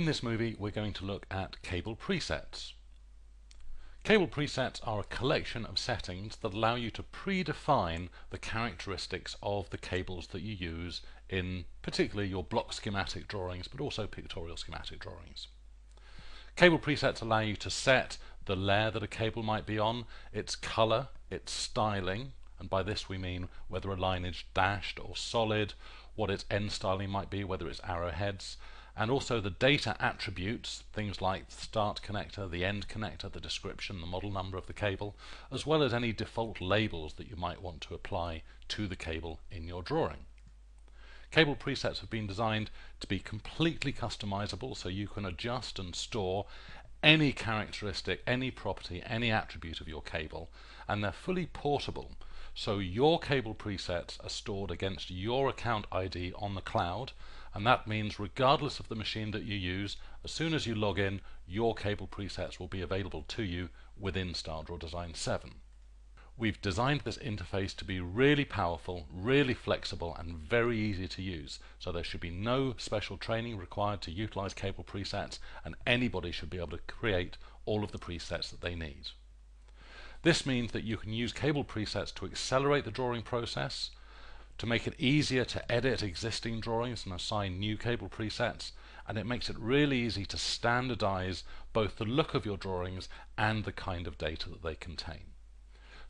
In this movie we're going to look at cable presets. Cable presets are a collection of settings that allow you to predefine the characteristics of the cables that you use in particularly your block schematic drawings but also pictorial schematic drawings. Cable presets allow you to set the layer that a cable might be on, its color, its styling, and by this we mean whether a line is dashed or solid, what its end styling might be, whether it's arrowheads, and also the data attributes, things like the start connector, the end connector, the description, the model number of the cable, as well as any default labels that you might want to apply to the cable in your drawing. Cable presets have been designed to be completely customizable so you can adjust and store any characteristic, any property, any attribute of your cable and they're fully portable so your cable presets are stored against your account ID on the cloud and that means regardless of the machine that you use, as soon as you log in, your cable presets will be available to you within Stardraw Design 7. We've designed this interface to be really powerful, really flexible and very easy to use so there should be no special training required to utilize cable presets and anybody should be able to create all of the presets that they need. This means that you can use cable presets to accelerate the drawing process, to make it easier to edit existing drawings and assign new cable presets, and it makes it really easy to standardize both the look of your drawings and the kind of data that they contain.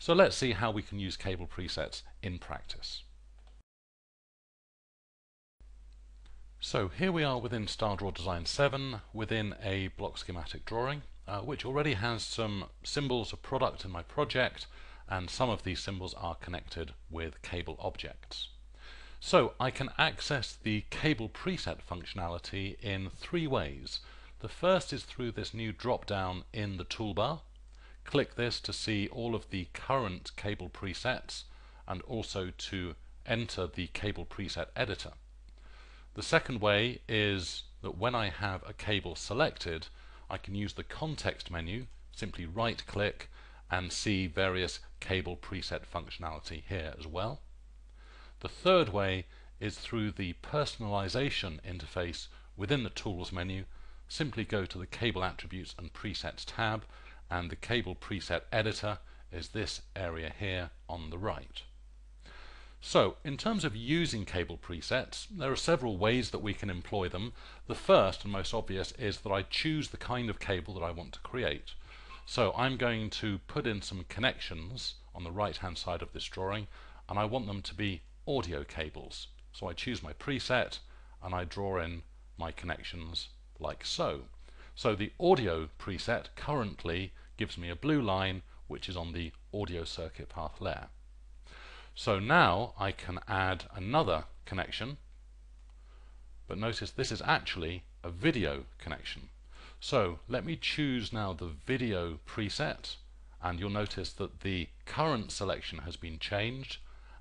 So let's see how we can use cable presets in practice. So here we are within Stardraw Design 7 within a block schematic drawing uh, which already has some symbols of product in my project and some of these symbols are connected with cable objects. So I can access the cable preset functionality in three ways. The first is through this new drop down in the toolbar. Click this to see all of the current cable presets and also to enter the cable preset editor. The second way is that when I have a cable selected I can use the context menu, simply right click and see various cable preset functionality here as well. The third way is through the personalization interface within the tools menu simply go to the cable attributes and presets tab and the cable preset editor is this area here on the right. So, in terms of using cable presets, there are several ways that we can employ them. The first and most obvious is that I choose the kind of cable that I want to create. So I'm going to put in some connections on the right hand side of this drawing and I want them to be audio cables. So I choose my preset and I draw in my connections like so. So the audio preset currently gives me a blue line which is on the audio circuit path layer. So now I can add another connection, but notice this is actually a video connection. So let me choose now the video preset and you'll notice that the current selection has been changed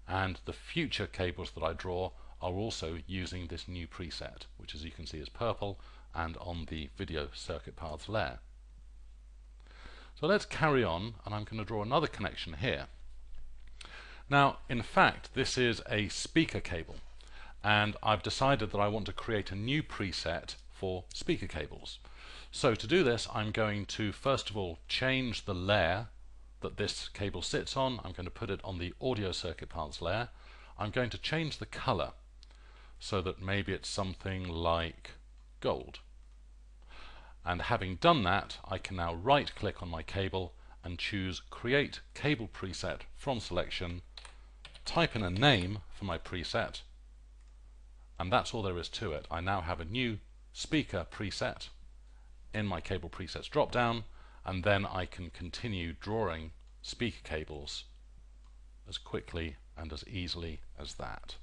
and the future cables that I draw are also using this new preset which as you can see is purple and on the video circuit paths layer. So let's carry on and I'm going to draw another connection here. Now, in fact, this is a speaker cable, and I've decided that I want to create a new preset for speaker cables. So to do this, I'm going to first of all change the layer that this cable sits on. I'm going to put it on the audio circuit paths layer. I'm going to change the color so that maybe it's something like gold. And having done that, I can now right click on my cable and choose create cable preset from selection type in a name for my preset and that's all there is to it. I now have a new speaker preset in my cable presets drop down and then I can continue drawing speaker cables as quickly and as easily as that.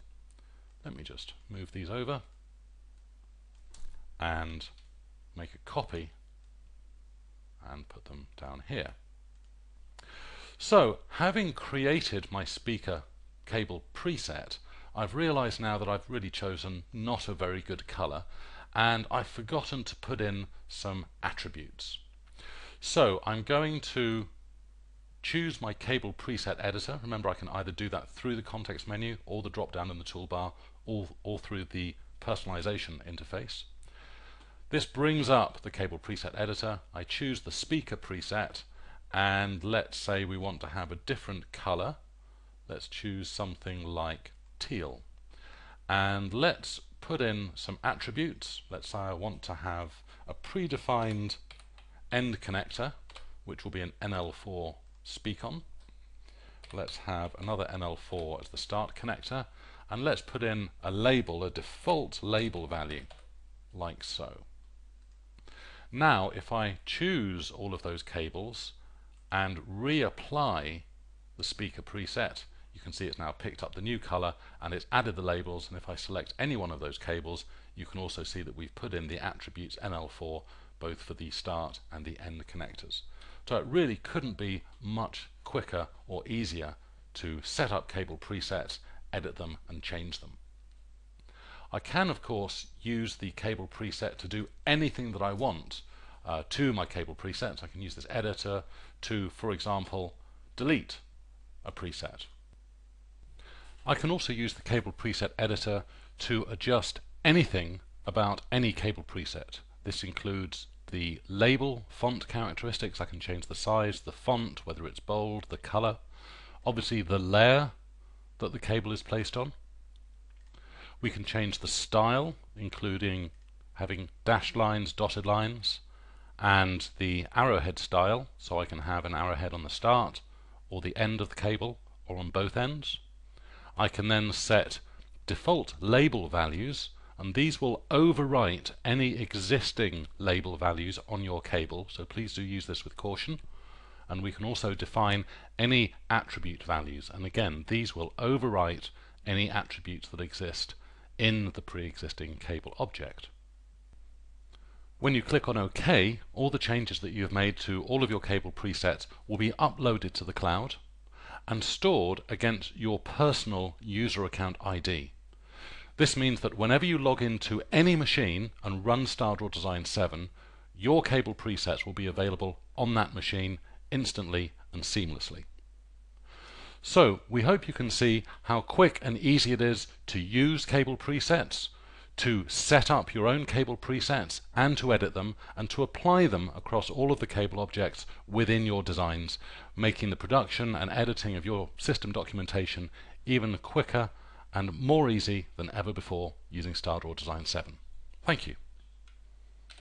Let me just move these over and make a copy and put them down here. So having created my speaker cable preset, I've realized now that I've really chosen not a very good color and I've forgotten to put in some attributes. So I'm going to choose my cable preset editor. Remember I can either do that through the context menu or the drop down in the toolbar or, or through the personalization interface. This brings up the cable preset editor. I choose the speaker preset and let's say we want to have a different color. Let's choose something like teal. And let's put in some attributes. Let's say I want to have a predefined end connector, which will be an NL4 speakON. Let's have another NL4 as the start connector, and let's put in a label, a default label value, like so. Now, if I choose all of those cables and reapply the speaker preset, you can see it's now picked up the new color and it's added the labels and if I select any one of those cables you can also see that we've put in the attributes NL4 both for the start and the end connectors. So it really couldn't be much quicker or easier to set up cable presets, edit them and change them. I can of course use the cable preset to do anything that I want uh, to my cable presets. I can use this editor to, for example, delete a preset I can also use the cable preset editor to adjust anything about any cable preset. This includes the label font characteristics. I can change the size, the font, whether it's bold, the color, obviously the layer that the cable is placed on. We can change the style, including having dashed lines, dotted lines, and the arrowhead style, so I can have an arrowhead on the start or the end of the cable or on both ends. I can then set default label values and these will overwrite any existing label values on your cable. So please do use this with caution. And we can also define any attribute values. And again these will overwrite any attributes that exist in the pre-existing cable object. When you click on OK all the changes that you have made to all of your cable presets will be uploaded to the cloud and stored against your personal user account ID. This means that whenever you log into any machine and run Stardraw Design 7, your cable presets will be available on that machine instantly and seamlessly. So we hope you can see how quick and easy it is to use cable presets to set up your own cable presets and to edit them and to apply them across all of the cable objects within your designs, making the production and editing of your system documentation even quicker and more easy than ever before using Stardraw Design 7. Thank you.